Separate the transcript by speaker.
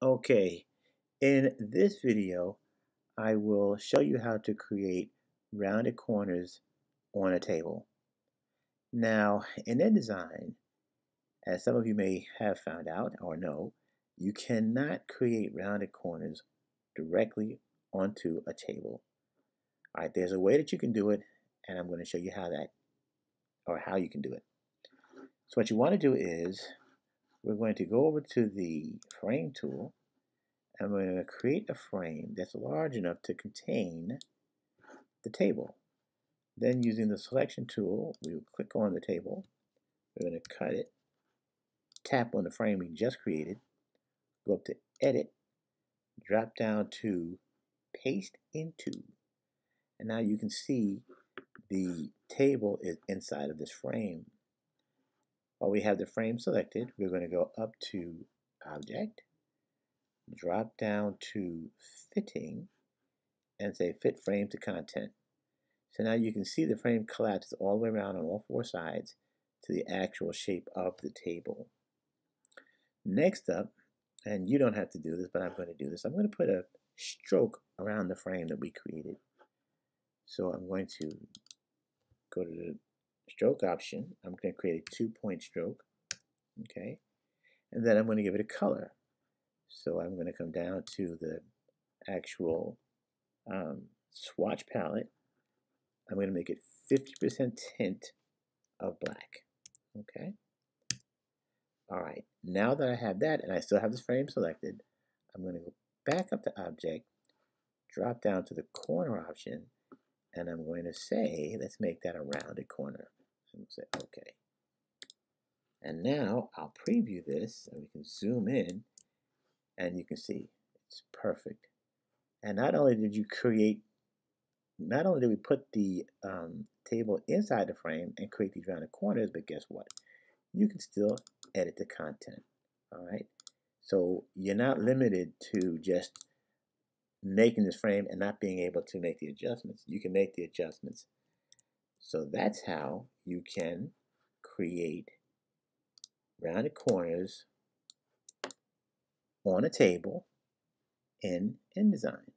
Speaker 1: Okay, in this video, I will show you how to create rounded corners on a table. Now, in InDesign, as some of you may have found out or know, you cannot create rounded corners directly onto a table. All right, there's a way that you can do it, and I'm going to show you how that, or how you can do it. So what you want to do is, we're going to go over to the frame tool and we're going to create a frame that's large enough to contain the table. Then using the selection tool, we will click on the table. We're going to cut it, tap on the frame we just created, go up to edit, drop down to paste into. And now you can see the table is inside of this frame. While we have the frame selected, we're going to go up to Object, drop down to Fitting, and say Fit Frame to Content. So now you can see the frame collapses all the way around on all four sides to the actual shape of the table. Next up, and you don't have to do this, but I'm going to do this, I'm going to put a stroke around the frame that we created. So I'm going to go to the stroke option. I'm going to create a two-point stroke, okay? And then I'm going to give it a color. So I'm going to come down to the actual um, swatch palette. I'm going to make it 50% tint of black, okay? All right, now that I have that and I still have this frame selected, I'm going to go back up to Object, drop down to the corner option, and I'm going to say, let's make that a rounded corner and say OK. And now I'll preview this and we can zoom in and you can see it's perfect. And not only did you create, not only did we put the um, table inside the frame and create these rounded corners, but guess what? You can still edit the content. All right. So you're not limited to just making this frame and not being able to make the adjustments. You can make the adjustments so that's how you can create rounded corners on a table in InDesign.